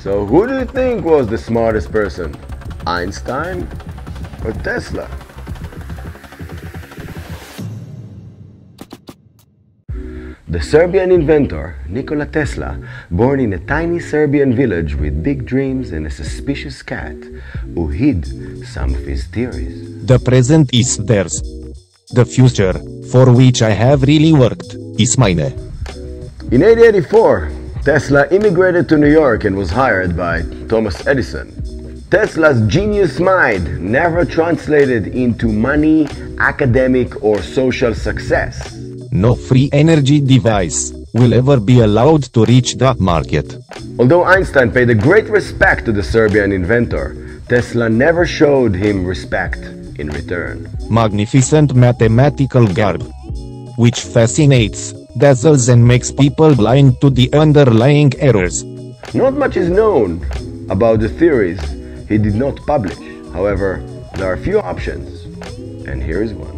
So who do you think was the smartest person? Einstein or Tesla? The Serbian inventor, Nikola Tesla, born in a tiny Serbian village with big dreams and a suspicious cat, who hid some of his theories. The present is theirs. The future, for which I have really worked, is mine. In 1884, Tesla immigrated to New York and was hired by Thomas Edison. Tesla's genius mind never translated into money, academic, or social success. No free energy device will ever be allowed to reach that market. Although Einstein paid a great respect to the Serbian inventor, Tesla never showed him respect in return. Magnificent mathematical garb. Which fascinates, dazzles and makes people blind to the underlying errors. Not much is known about the theories he did not publish. However, there are few options, and here is one.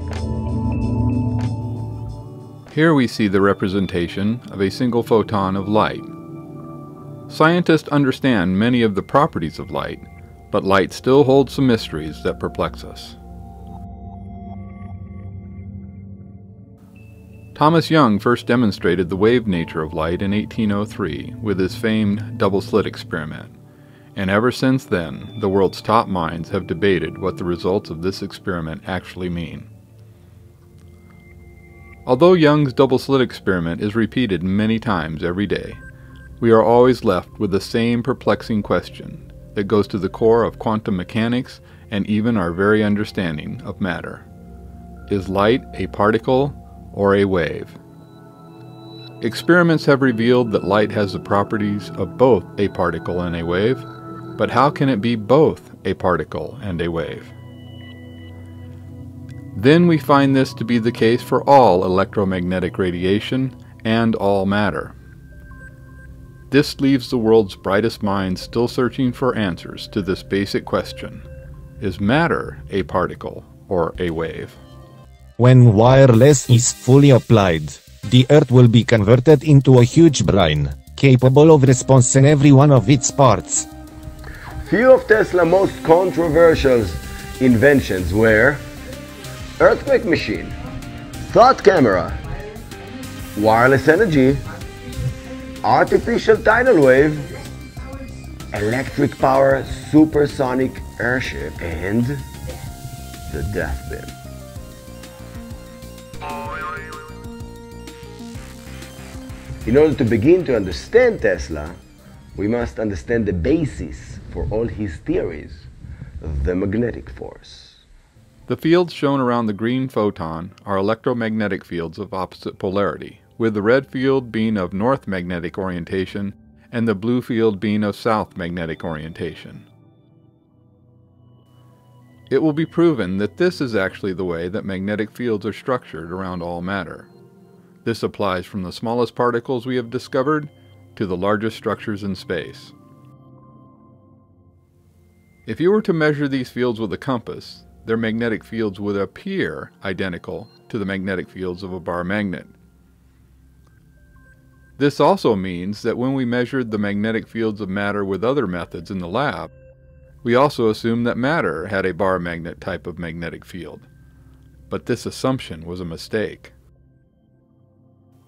Here we see the representation of a single photon of light. Scientists understand many of the properties of light, but light still holds some mysteries that perplex us. Thomas Young first demonstrated the wave nature of light in 1803 with his famed double slit experiment, and ever since then the world's top minds have debated what the results of this experiment actually mean. Although Young's double slit experiment is repeated many times every day, we are always left with the same perplexing question that goes to the core of quantum mechanics and even our very understanding of matter. Is light a particle or a wave? Experiments have revealed that light has the properties of both a particle and a wave, but how can it be both a particle and a wave? Then we find this to be the case for all electromagnetic radiation and all matter. This leaves the world's brightest minds still searching for answers to this basic question Is matter a particle or a wave? When wireless is fully applied, the Earth will be converted into a huge brain, capable of response in every one of its parts. Few of Tesla's most controversial inventions were earthquake machine, thought camera, wireless energy, artificial tidal wave, electric power supersonic airship, and the death beam. In order to begin to understand Tesla, we must understand the basis for all his theories, the magnetic force. The fields shown around the green photon are electromagnetic fields of opposite polarity, with the red field being of north magnetic orientation and the blue field being of south magnetic orientation. It will be proven that this is actually the way that magnetic fields are structured around all matter. This applies from the smallest particles we have discovered to the largest structures in space. If you were to measure these fields with a compass, their magnetic fields would appear identical to the magnetic fields of a bar magnet. This also means that when we measured the magnetic fields of matter with other methods in the lab, we also assumed that matter had a bar magnet type of magnetic field. But this assumption was a mistake.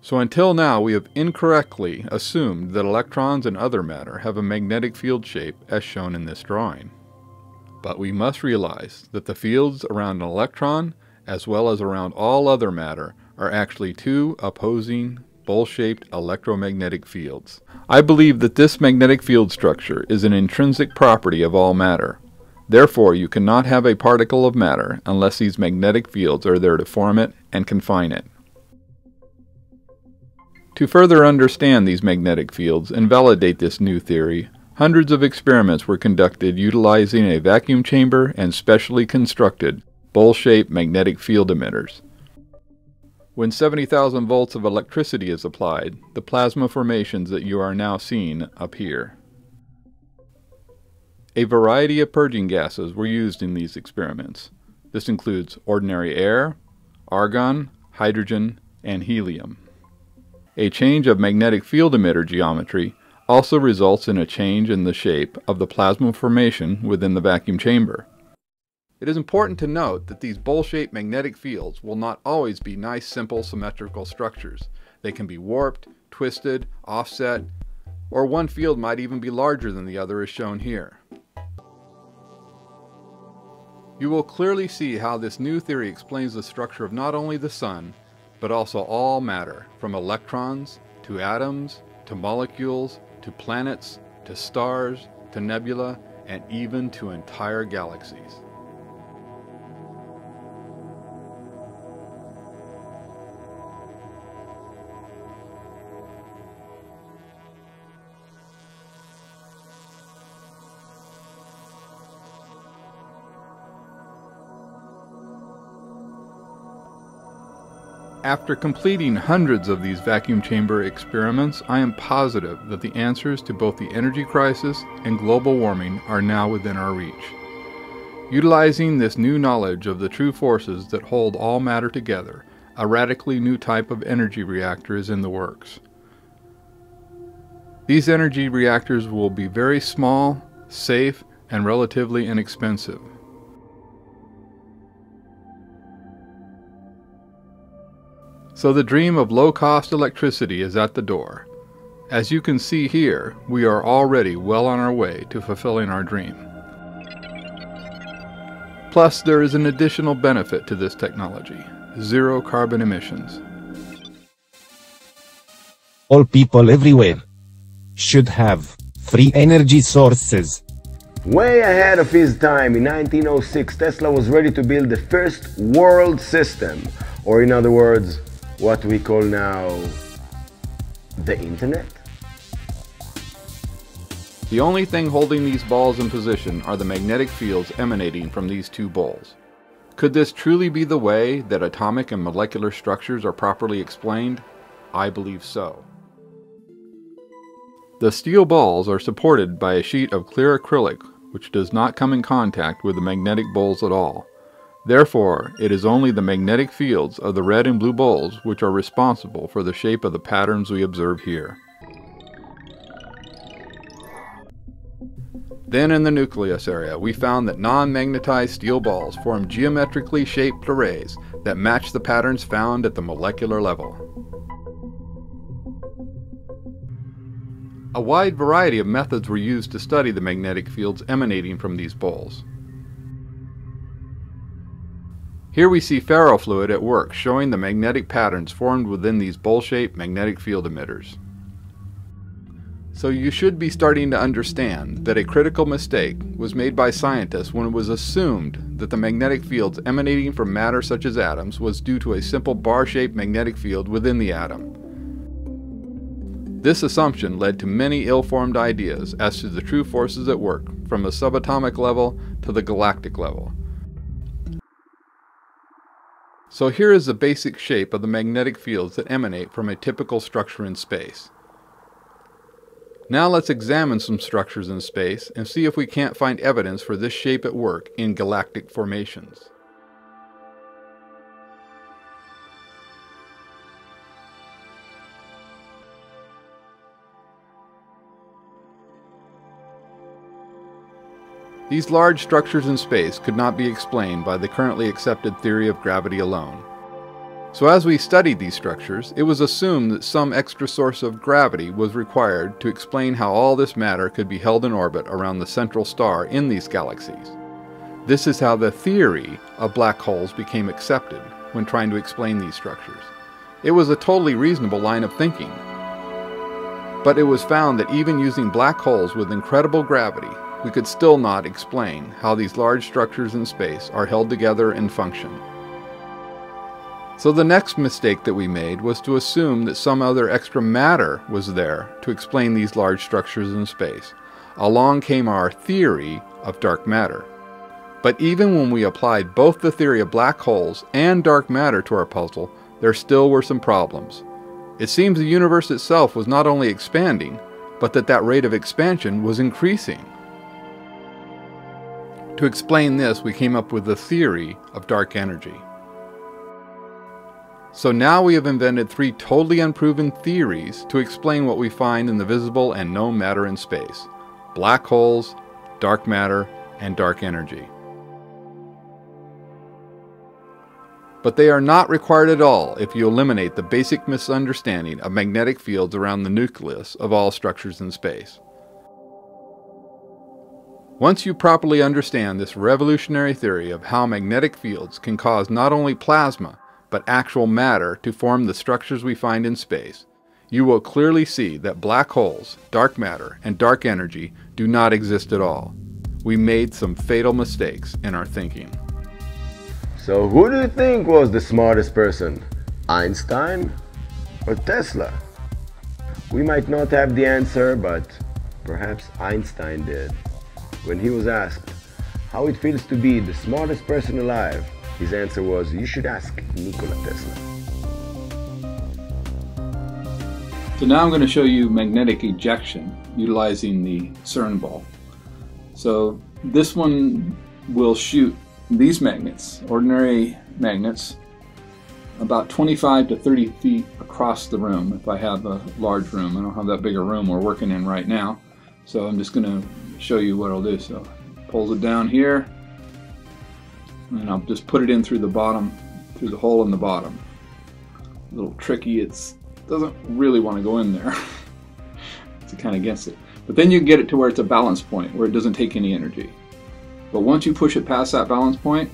So until now, we have incorrectly assumed that electrons and other matter have a magnetic field shape as shown in this drawing. But we must realize that the fields around an electron, as well as around all other matter, are actually two opposing bowl-shaped electromagnetic fields. I believe that this magnetic field structure is an intrinsic property of all matter. Therefore, you cannot have a particle of matter unless these magnetic fields are there to form it and confine it. To further understand these magnetic fields and validate this new theory, hundreds of experiments were conducted utilizing a vacuum chamber and specially constructed bowl-shaped magnetic field emitters. When 70,000 volts of electricity is applied, the plasma formations that you are now seeing appear. A variety of purging gases were used in these experiments. This includes ordinary air, argon, hydrogen, and helium. A change of magnetic field emitter geometry also results in a change in the shape of the plasma formation within the vacuum chamber. It is important to note that these bowl-shaped magnetic fields will not always be nice simple symmetrical structures. They can be warped, twisted, offset, or one field might even be larger than the other as shown here. You will clearly see how this new theory explains the structure of not only the Sun, but also all matter, from electrons, to atoms, to molecules, to planets, to stars, to nebula, and even to entire galaxies. After completing hundreds of these vacuum chamber experiments, I am positive that the answers to both the energy crisis and global warming are now within our reach. Utilizing this new knowledge of the true forces that hold all matter together, a radically new type of energy reactor is in the works. These energy reactors will be very small, safe, and relatively inexpensive. So the dream of low-cost electricity is at the door. As you can see here, we are already well on our way to fulfilling our dream. Plus, there is an additional benefit to this technology, zero carbon emissions. All people everywhere should have free energy sources. Way ahead of his time, in 1906, Tesla was ready to build the first world system, or in other words, what we call now the internet? The only thing holding these balls in position are the magnetic fields emanating from these two bowls. Could this truly be the way that atomic and molecular structures are properly explained? I believe so. The steel balls are supported by a sheet of clear acrylic which does not come in contact with the magnetic bowls at all. Therefore, it is only the magnetic fields of the red and blue bowls which are responsible for the shape of the patterns we observe here. Then in the nucleus area, we found that non-magnetized steel balls form geometrically shaped arrays that match the patterns found at the molecular level. A wide variety of methods were used to study the magnetic fields emanating from these bowls. Here we see ferrofluid at work showing the magnetic patterns formed within these bowl-shaped magnetic field emitters. So you should be starting to understand that a critical mistake was made by scientists when it was assumed that the magnetic fields emanating from matter such as atoms was due to a simple bar-shaped magnetic field within the atom. This assumption led to many ill-formed ideas as to the true forces at work from the subatomic level to the galactic level. So here is the basic shape of the magnetic fields that emanate from a typical structure in space. Now let's examine some structures in space and see if we can't find evidence for this shape at work in galactic formations. These large structures in space could not be explained by the currently accepted theory of gravity alone. So as we studied these structures, it was assumed that some extra source of gravity was required to explain how all this matter could be held in orbit around the central star in these galaxies. This is how the theory of black holes became accepted when trying to explain these structures. It was a totally reasonable line of thinking. But it was found that even using black holes with incredible gravity we could still not explain how these large structures in space are held together and function. So the next mistake that we made was to assume that some other extra matter was there to explain these large structures in space. Along came our theory of dark matter. But even when we applied both the theory of black holes and dark matter to our puzzle, there still were some problems. It seems the universe itself was not only expanding, but that that rate of expansion was increasing. To explain this, we came up with the theory of dark energy. So now we have invented three totally unproven theories to explain what we find in the visible and known matter in space black holes, dark matter, and dark energy. But they are not required at all if you eliminate the basic misunderstanding of magnetic fields around the nucleus of all structures in space. Once you properly understand this revolutionary theory of how magnetic fields can cause not only plasma, but actual matter to form the structures we find in space, you will clearly see that black holes, dark matter, and dark energy do not exist at all. We made some fatal mistakes in our thinking. So who do you think was the smartest person? Einstein or Tesla? We might not have the answer, but perhaps Einstein did. When he was asked how it feels to be the smartest person alive, his answer was, you should ask Nikola Tesla. So now I'm going to show you magnetic ejection utilizing the CERN ball. So this one will shoot these magnets, ordinary magnets, about 25 to 30 feet across the room if I have a large room. I don't have that big a room we're working in right now. So I'm just going to show you what I'll do. So pulls it down here and I'll just put it in through the bottom, through the hole in the bottom. A little tricky, it doesn't really want to go in there. it's kind of against it. But then you get it to where it's a balance point, where it doesn't take any energy. But once you push it past that balance point,